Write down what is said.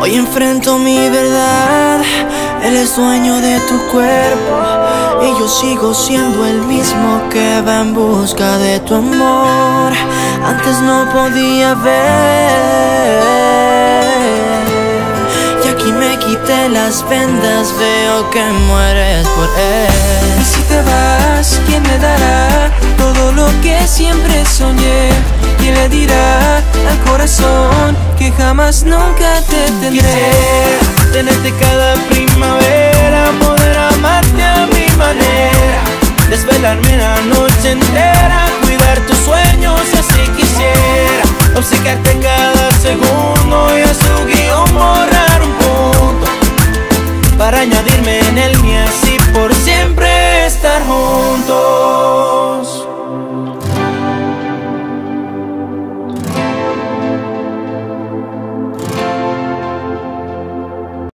Hoy enfrento mi verdad, él es dueño de tu cuerpo y yo sigo siendo el mismo que va en busca de tu amor. Antes no podía ver y aquí me quité las vendas, veo que mueres por él. Y si te vas, ¿quién me dará que siempre soñé? ¿Quién le dirá al corazón que jamás nunca te tendré? tenerte cada primavera, poder amarte a mi manera, desvelarme la noche entera, cuidar tus sueños así quisiera, obcecarte cada segundo y a su guion borrar un punto para añadirme en el mío así por siempre estar juntos.